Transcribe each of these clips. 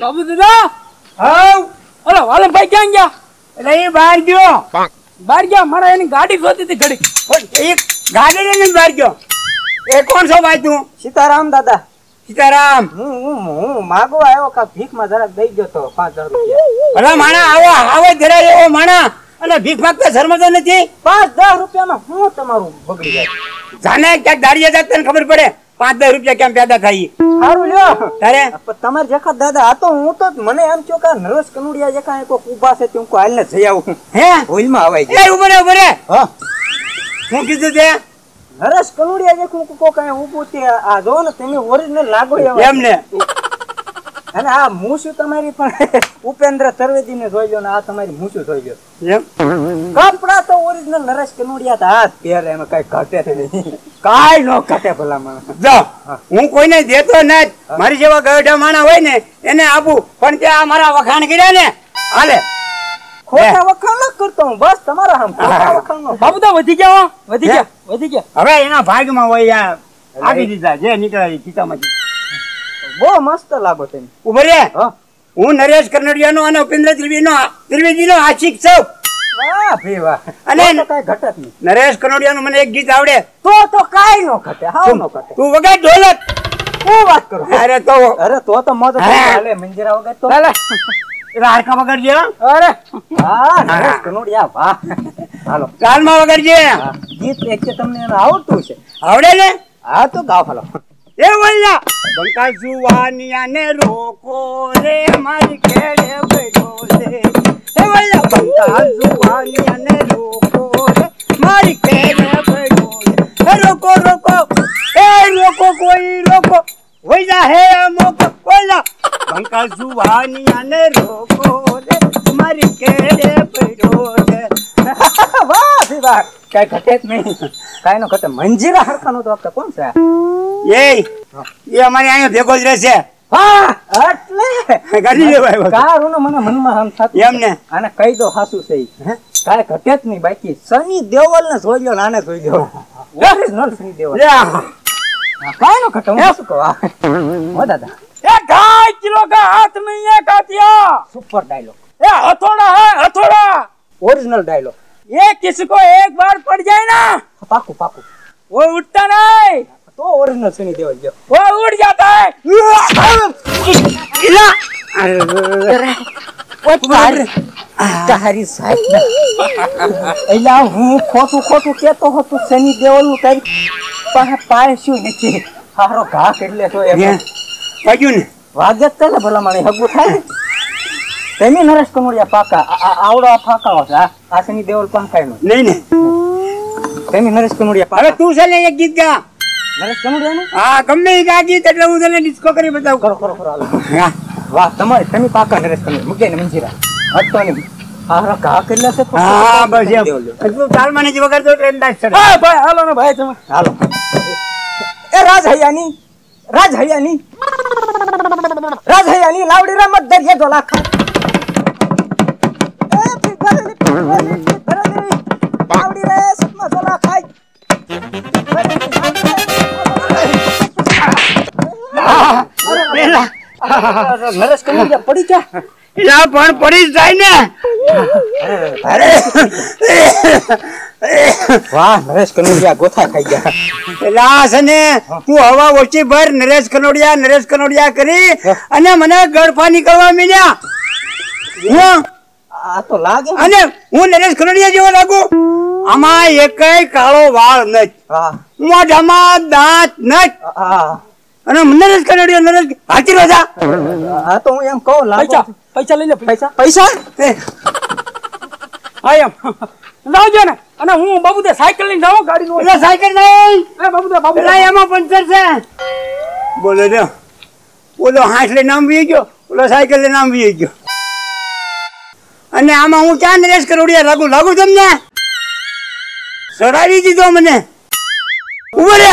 બાબુ દાદા હાવ અરે વાલમભાઈ ક્યાં ગયા? એટલે એ બહાર ગયો. બહાર ગયા? મારા એની ગાડી જોતી હતી ઘડી. પણ એક ગાડી લઈને બહાર ગયો. એ કોણ છો ભાઈ તું? સીતારામ દાદા. સીતારામ. હું હું હું માગવા આવ્યો કા ભીખમાં જરાક દઈ ગયો તો પાંચ હજાર રૂપિયા. ભલા માણા આવો આવો જરા એવો માણા. અને ભીખ માંગતા શરમતો નથી? પાંચ દસ રૂપિયામાં હું તમારું બગડી જાય જાને ક્યાંક દાડિયા જાત તને ખબર પડે? પાંચ દસ રૂપિયા કેમ પેદા થાય સારું લ્યો. તારે? પણ જેખા દાદા આ તો હું તો મને એમ થયો કે આ નરસ કનુડિયા જેખા કોક ઊભા છે તે હું કોઈ હાલને જઈ આવું. હે? એ ઉભરે ઉભરે કીધું તે? નરસ કનુડિયા જેખું કોક અહીંયા ઊભું તે આ જો ને તમે ઓરિજિનલ લાગો એવા એમ ને? અને આ મૂસું તમારી પણ ઉપેન્દ્ર ત્રિવેદીને જોઈ લો ને આ તમારી મૂસું જોઈ લો એમ? કપડા તો ઓરિજિનલ નરેશ કનોડિયા તા હાથ પહેરે એમાં કઈ ઘટે નહીં. કાઈ નો ઘટે ભલામણ. જો હું. કોઈને દેતો નથી. મારી જેવા ગયોઢા માણા હોય ને એને આપું. પણ ત્યાં મારા વખાણ કર્યા ને? હાલે. ખોટા વખાણ ન કરતો હું બસ તમારા હમ ખોટા વખાણ નો બાબુ તો વધી ગયા વધી ગયા વધી ગયા. હવે એના ભાગમાં હોય યાર આપી દીધા જે નીકળ્યા ખીચામાંથી બહુ મસ્ત લાગો તમે. ઊભો રે હું નરેશ કનડિયાનો અને ઉપેન્દ્ર ત્રિવેદીનો ત્રિવેદીનો આશિક છું. વાહ ભઈ વાહ. અને- કઈ ઘટે જ નહીં. નરેશ કનડિયાનું મને એક ગીત આવડે. તો તો કાઈ નો ઘટે હાવ નો ઘટે. તું વગાડ ઢોલક. હું વાત કરું? અરે તો અરે તો તો મત. હાલે મંજીરા વગર તો. ચાલે. એ હાડકા વગાડજે. અરે. હા. નરેશ કનોડિયા વાહ. હાલો. કાલમાં વગાડજે. ગીત એક કે તમને આવડતું છે આવડે ને? હા તો ગાવ હાલો. એ વલ્લા! બંકા જુવાનિયાને રોકો રે, મારી ખેડે બેઠો રે. એ વલ્લા! બંકા જુવાનિયા ને રોકો રે, મારી ખેડે બેઠો રે. રોકો રોકો. એ રોકો, કોઈ રોકો. હોય હે મોકો વલ્લા બંકા જુવાનિયા ને રોકો રે, મારી ખેડે બેઠો રે. વાહ વાહ. કઈ ઘટે જ નહીં. કઈ નો ઘટે. મંજીરા હરકા નો તો આપતા કોણ છે એ એ અમારે અહીંયા ભેગો જ રહેશે. નાને જોઈ લો. દેવલ કાય નો ઘટે. ગાય કિલો કા હાથ મેં કાતિયા? સુપર ડાયલોગ એ હથોડા હે ઓરિજિનલ ડાયલોગ ये किसको एक बार पड़ जाए ना પાકું પાકું वो उठता नहीं તો ઓરિજિનલ સની દેવલ જો वो उड़ जाता है ઇલા. તારી સાહેબ એલા હું ખોટું ખોટું કેતો હતો સની દેવલ નું તારી પાસે પાયસ્યું નથી હારો ઘા કરી લેતો એમ હે, વાગ્યું ને વાગ્ય જ કરે ભલા માણે હગું થાય ને તમે નરેશ કમોડિયા પાકા આવડો આ પાકા હશે આ શની દેવલ પાકા એનો નહીં ને તમે નરેશ કમોડિયા પાકા તું છે ને એક ગીત ગા. નરેશ કમોડિયા નું હા ગમે એ ગા ગીત એટલે હું તને ડિસ્કો કરી બતાવું. કરો કરો કરો હા. વાહ તમારે તમે પાકા નરેશ કમોડિયા મૂકે ને મંજીરા. હતો ને હારા કા કરી છે? હા બસ એમ. તું ચાલ માની જી વગર તો ટ્રેન દાસ ચડે હા ભાઈ હાલો ને ભાઈ તમે. હાલો. એ રાજ હૈયાની રાજ હૈયાની રાજ હૈયાની લાવડી રમત દરિયા ધોલા ખા નરેશ કનોડિયા પડી ગયા જા પણ પડી જાય ને. વાહ નરેશ કનોડિયા ગોથા ખાઈ ગયા. પેલા છે ને તું હવા ઓછી ભર નરેશ કનોડિયા નરેશ કનોડિયા કરી અને મને ગળફા નીકળવા મીડ્યા હું? આ તો લાગે. અને હું નરેશ કનોડિયા જેવો લાગુ? આમાં એકય કાળો વાળ નથી. હા. મોઢામાં દાંત નથી. અને નરેશ કનડિયો નરેશ હાચી રાજા હા તો હું એમ કહું લાગો પૈસા પૈસા લઈ લે પૈસા. પૈસા? હા એમ. લાવજો ને. અને હું બાબુદે સાયકલ લઈને જાઉં ગાડી નું સાયકલ નહીં. એ બાબુદે બાબુ પેલા એમાં પંચર છે બોલે ને ઓલો હાથ લઈને આમ વી ગયો ઓલો સાયકલ લઈને આમ વી ગયો. અને આમાં હું ક્યાં નરેશ કરોડિયા લાગુ? લાગુ તમને સડાવી દીધો મને. ઊભો રે.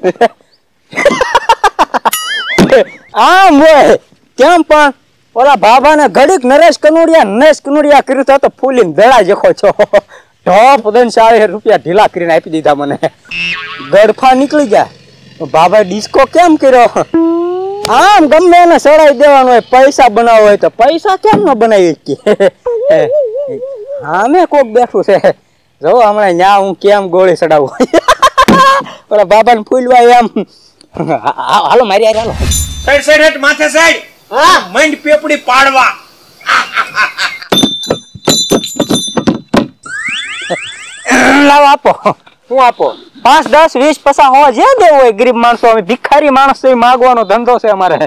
આમ હોય, કેમ પણ? ઓલા બાબાને ઘડીક નરેશ કનોડિયા નરેશ કનોડિયા કર્યું તો ફૂલીને દડા જખો છો. ઢોપ દન ચાળીસ રૂપિયા ઢીલા કરીને આપી દીધા મને. ગડફા નીકળી ગયા. બાબા ડિસ્કો કેમ કર્યો? આમ ગમે એને સડાઈ દેવાનું હોય, પૈસા બનાવો હોય તો પૈસા કેમ ન બનાવી શકીએ? મેં કોક બેઠું છે. જો હમણાં ન્યા હું કેમ ગોળી ચડાવું? ઓલા બાબાને ફૂલવા એમ. હાલો મારી હારે હાલો. સાઈડ સાઈડ હેઠ માથે સાઈડ હા. મંડ પેપડી પાડવા. લાવ આપો. હું આપો? પાંચ દસ વીસ પૈસા હોવા જે દેવું હોય ગરીબ માણસો અમે ભિખારી માણસ છે માગવાનો ધંધો છે અમારે.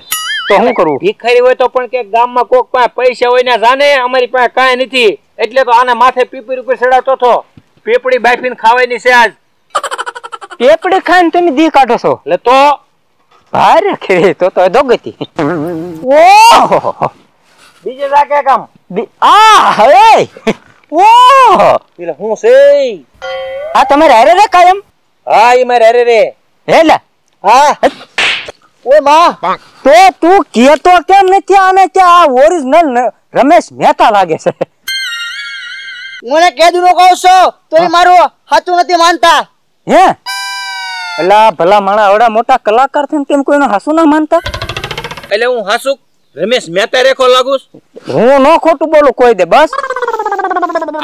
તો શું કરવું ભિખારી હોય તો પણ કે ગામમાં કોક પાસે પૈસા હોય ને જાને અમારી પાસે કાંઈ નથી. એટલે તો આને માથે પીપી ઉપર ચડાવતો હતો. પીપળી બાફીને ખાવાની છે આજ. પેપડી ખાઈને તમે દી કાઢો છો? એટલે તો? ભારે ખેડી તો તો દોગતી ઓહો. બીજે રાખે કામ? આ હવે ઓ! એટલે હું છે આ તમારે હારે રે કાયમ? હા એ મારે અરે રે. હેલા હા. ઓયમાં. તો તું કેતો કેમ નથી આને કે આ ઓરિજિનલ રમેશ મહેતા લાગે છે? મને કેદું નો કહું છો તો મારું સાચું નથી માનતા. હે? એલા ભલા માણા આવડા મોટા કલાકાર થઈને તેમ કોઈનો હાસુ ના માનતા? એટલે હું હાસુ રમેશ મહેતા રેખો લાગુ? હું ન ખોટું બોલું કોઈ દે બસ.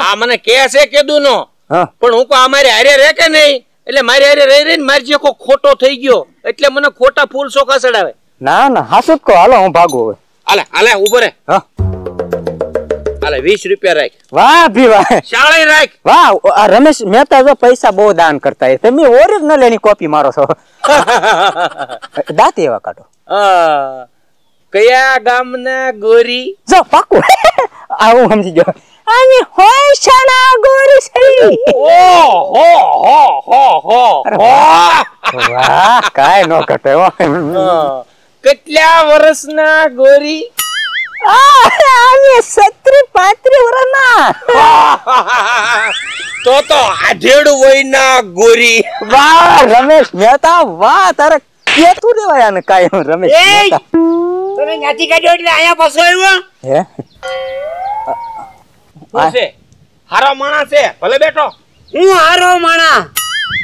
આ મને કે છે કેદું નો પણ હું કો અમારે હારે રે કે નહીં. એટલે મારી હારે રહી રહીને મારી જે કોઈ ખોટો થઈ ગયો એટલે મને ખોટા ફૂલ શોખા ચડાવે ના ના હાસુ જ કહો. હાલો હું ભાગું હવે. હાલે હાલે ઊભો રે. હા. હાલે વીસ રૂપિયા રાખ. વાહ ભી વાહ શાળી રાખ. વાહ આ રમેશ મહેતા જો પૈસા બહુ દાન કરતા તમે ઓરિજિનલ એની કોપી મારો છો. દાંત એવા કાઢો. કયા ગામના ગોરી? જો પાકું. આવું સમજી ગયો. આની હોય શાળા ગોરી સરી ઓ હો હો હો હો હો. વાહ કાય નો ઘટે હો. કેટલા વર્ષના ગોરી? આ, સત્રી પાંત્રી વર્ષના તો તો આધેડ વયના ગોરી. વાહ રમેશ મહેતા વાહ તારે કેતું રેવાય આને કાય રમેશ મહેતા. તને જ્ઞાતિ કાઢ્યો એટલે અહીંયા પાછો આવ્યો? હે? છે? હારો માણસ છે ભલે બેઠો. હું હારો માણા.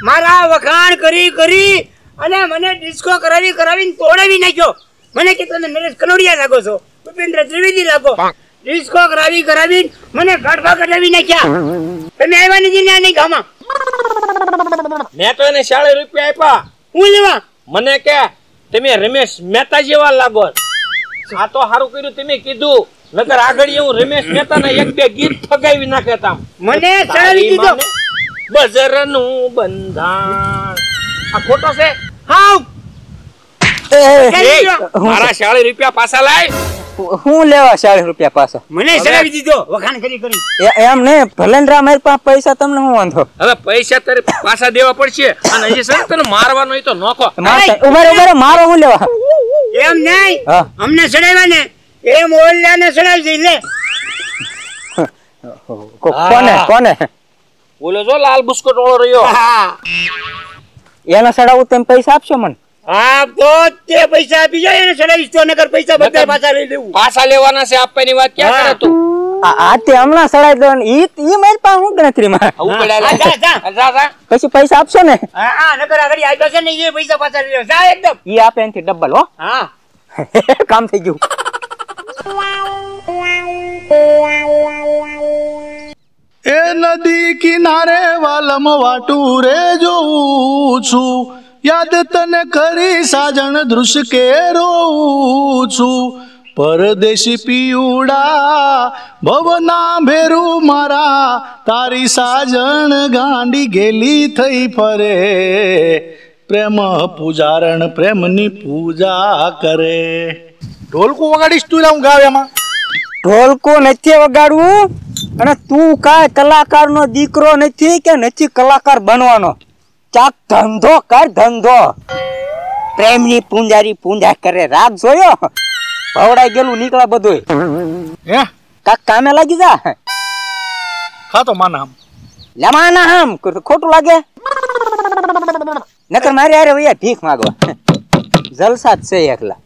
મારા વખાણ કરી કરી અને મને ડિસ્કો કરાવી કરાવીને તોડાવી નાખ્યો. મને કે તમે નરેશ કનોડિયા લાગો છો ભૂપેન્દ્ર ત્રિવેદી લાગો. ડિસ્કો કરાવી કરાવી મને ગાંઠવા કઢાવી નાખ્યા. તમે આવ્યા નથી ને નહીં ગામમાં? મેં તો એને શાળે રૂપિયા આપ્યા. હું લેવા? મને કે તમે રમેશ મહેતા જેવા લાગો આ તો સારું કર્યું તમે કીધું. નકર આગળ હું રમેશ મહેતા ના એક બે ગીત ફગાવી નાખે તામ. મને ચડાવી દીધો બજરનું બંધાણ. આ ખોટો છે? હું- મારા શાળે રૂપિયા પાછા લાય. હું લેવા ચાલીસ રૂપિયા પાછા? મને ચડાવી દીધો. વખાણ કરી કરી. એમ ને ભલેન્દ્રા મારી પાસે પૈસા તમને હું વાંધો? હવે પૈસા તારે પાછા દેવા પડશે. અને હજી સર તને મારવાનો હોય તો નોખો. મારે- ઊભા ઊભા મારો હું લેવા? એમ નહીં. અમને ચડાવ્યા ને એમ ઓલ્યાને ચડાવી દઈ લે કોને કોને? બોલો જો લાલ બુસ્કોટ વાળો રહ્યો. હા. ચડાવું તમે પૈસા આપશો મને? હા તો તે પૈસા બીજા જાય એને તો નકર પૈસા બધા પાછા લઈ લેવું. પાછા લેવાના છે આપવાની વાત ક્યાં કરે તું? આ આ તે હમણાં સડાઈ દો ઈ ઈ મારી પાસે હું ગણતરીમાં આવું પડ્યા જા, જા. જા, જા. પછી પૈસા આપશો ને? હા હા નકર આગળ આવ્યા છે ને એ પૈસા પાછા લઈ જા એકદમ. ઈ આપે એનાથી ડબલ હો. હા. કામ થઈ ગયું. એ નદી કિનારે વાલમ વાટું રે જોઉં છું. યાદ તને કરી સાજણ દૃશ્ય કે રોઉં છું. પરદેશી પીવડા ભવના ભેરું મારા તારી સાજણ ગાંડી ગેલી થઈ ફરે. પ્રેમ પૂજારણ પ્રેમની પૂજા કરે. ઢોલકું વગાડીશ તું હું ગાવ એમાં ઢોલકો નથી વગાડવું અને તું કાંઈ કલાકારનો દીકરો નથી કે નથી કલાકાર બનવાનો? ચાક ધંધો કર ધંધો. પ્રેમની પૂંજારી પૂંજા કરે રાગ જોયો. ભવડાઈ ગયેલું નીકળે બધું હે? કાક કામે લાગી જા? ખાતો માના હમ. લમાના હમ ખોટું લાગે? નકર મારે હારે ભૈયા ભીખ માગો જલસા જ છે એકલા.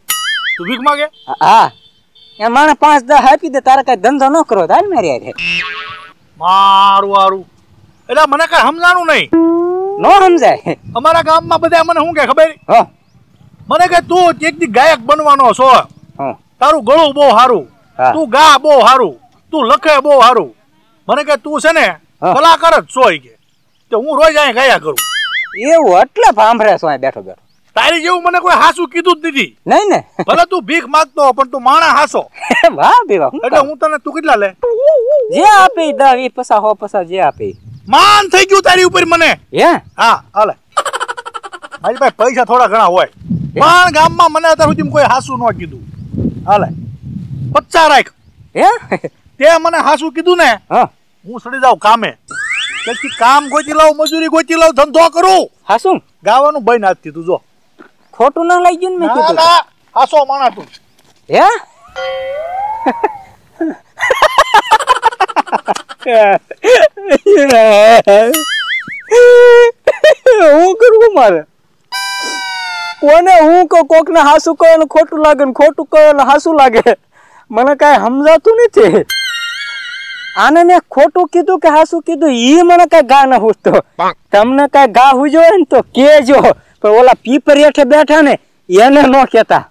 તું ભીખ માગે? હા. એ માણે પાંચ દસ આપી દે તારે કઈ ધંધો ન કરો હાલ મારી હારે. મારું હારું. એટલે મને કઈ સમજાણું નહીં. નો સમજાય. અમારા ગામમાં બધા મને શું કે ખબર? મને કે તું એક ગાયક બનવાનો છો. તારું ગળું બહુ સારું. તું ગા બહુ સારું. તું લખે બહુ સારું. મને કે તું છે ને કલાકાર જ છો કે. તો હું રોજ અહીં ગાયા કરું. એવું એટલે ભાંભરે છો બેઠો બેઠો. તારી જેવું મને કોઈ હાસું કીધું જ નથી. નહીં ને. ભલે તું ભીખ માંગતો પણ તું માણા હાસો. વાહ બેવા એટલે હું તને તું કેટલા લે? જે આપી દા એ પસા હો પસા જે આપે. માન થઈ ગયું તારી ઉપર મને. હે? હા હાલે. મારી પાસે પૈસા થોડા ઘણા હોય. પણ ગામમાં મને અત્યાર સુધી કોઈ હાસુ ન કીધું. હાલે. પચ્ચા રાખ. હે? તે મને હાસુ કીધું ને હા. હું સડી જાઉં કામે. તેથી કામ ગોતી લાવ મજૂરી ગોતી લાવ ધંધો કરું. હાસુ? ગાવાનું બંધ આજથી તું જો. ખોટું ના લઈ ગયું ને મેં કીધું. હાસો માણા તું. હે? હું કરવું મારે? કોને હું કહું? કોક ને હાસું કહે ને ખોટું લાગે ને ખોટું કહે ને હાસું લાગે? મને કાંઈ સમજાતું નથી. આને મેં ખોટું કીધું કે હાસું કીધું? ઈ મને કાંઈ ગા ન હુજતો તમને કાંઈ ગા હુજો હોય ને તો કેજો. પણ ઓલા પીપર હેઠે બેઠા ને એને ન કહેતા.